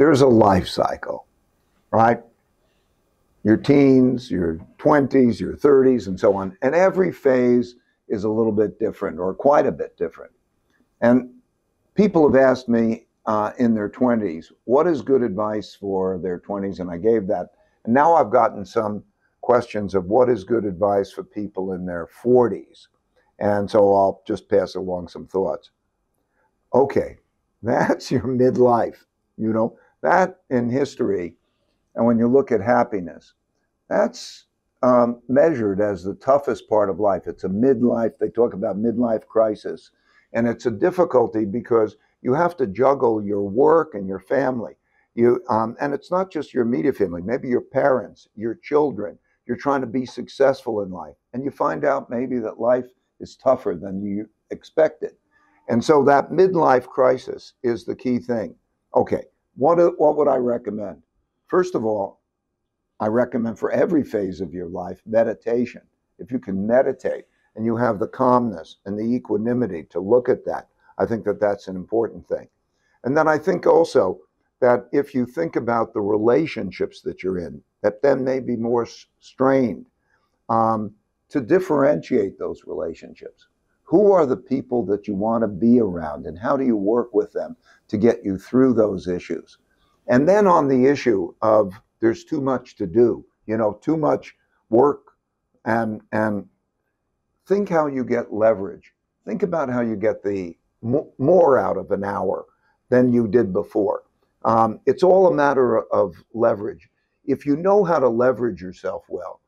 there's a life cycle, right? Your teens, your 20s, your 30s, and so on. And every phase is a little bit different or quite a bit different. And people have asked me uh, in their 20s, what is good advice for their 20s? And I gave that. And now I've gotten some questions of what is good advice for people in their 40s. And so I'll just pass along some thoughts. Okay, that's your midlife, you know, that in history. And when you look at happiness, that's um, measured as the toughest part of life. It's a midlife, they talk about midlife crisis. And it's a difficulty because you have to juggle your work and your family. You, um, and it's not just your immediate family, maybe your parents, your children. You're trying to be successful in life. And you find out maybe that life is tougher than you expected. And so that midlife crisis is the key thing. Okay, what, what would I recommend? First of all, I recommend for every phase of your life meditation. If you can meditate and you have the calmness and the equanimity to look at that, I think that that's an important thing. And then I think also that if you think about the relationships that you're in, that then may be more strained, um, to differentiate those relationships. Who are the people that you want to be around, and how do you work with them to get you through those issues? And then on the issue of there's too much to do, you know, too much work, and and think how you get leverage. Think about how you get the more out of an hour than you did before. Um, it's all a matter of leverage. If you know how to leverage yourself well,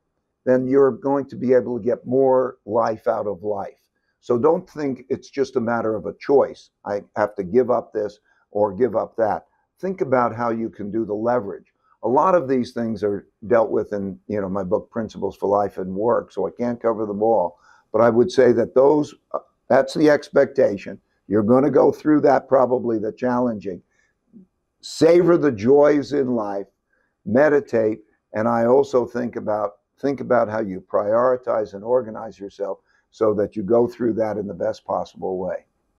then you're going to be able to get more life out of life. So don't think it's just a matter of a choice. I have to give up this or give up that. Think about how you can do the leverage. A lot of these things are dealt with in you know my book Principles for Life and Work, so I can't cover them all. But I would say that those uh, that's the expectation. You're going to go through that probably the challenging. Savor the joys in life, meditate, and I also think about think about how you prioritize and organize yourself so that you go through that in the best possible way.